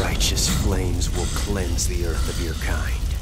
Righteous flames will cleanse the earth of your kind.